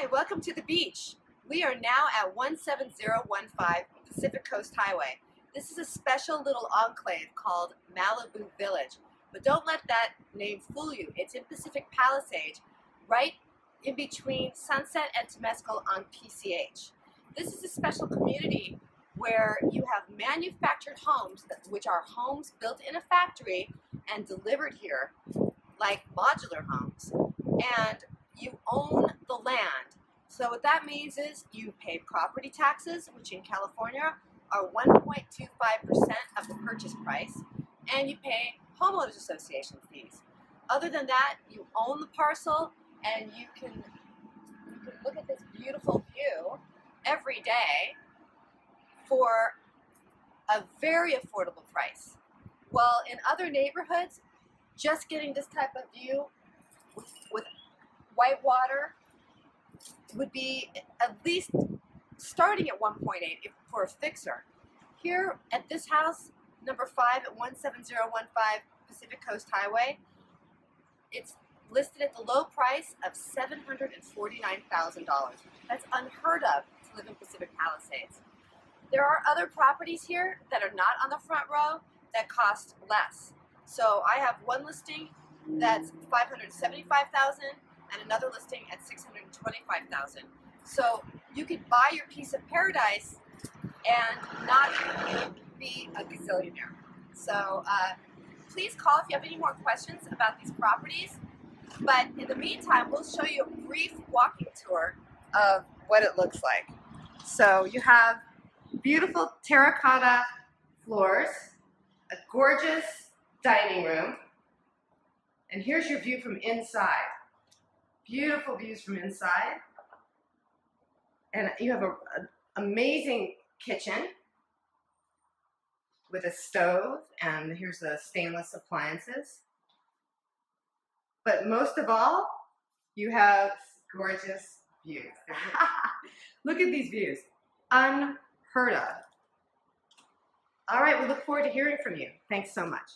Hi, welcome to the beach. We are now at 17015 Pacific Coast Highway. This is a special little enclave called Malibu Village. But don't let that name fool you. It's in Pacific Palisades, right in between Sunset and Temescal on PCH. This is a special community where you have manufactured homes, which are homes built in a factory and delivered here, like modular homes. And you own the land. So what that means is you pay property taxes, which in California are 1.25% of the purchase price, and you pay homeowners association fees. Other than that, you own the parcel and you can, you can look at this beautiful view every day for a very affordable price. Well, in other neighborhoods, just getting this type of view with, with white water would be at least starting at 1.8 for a fixer. Here at this house, number 5 at 17015 Pacific Coast Highway, it's listed at the low price of $749,000. That's unheard of to live in Pacific Palisades. There are other properties here that are not on the front row that cost less. So I have one listing that's 575,000 and another listing at 625,000. So you could buy your piece of paradise and not be a gazillionaire. So uh, please call if you have any more questions about these properties. But in the meantime, we'll show you a brief walking tour of what it looks like. So you have beautiful terracotta floors, a gorgeous dining room, and here's your view from inside. Beautiful views from inside. And you have an amazing kitchen with a stove, and here's the stainless appliances. But most of all, you have gorgeous views. Look at these views. Unheard of. All right, we look forward to hearing from you. Thanks so much.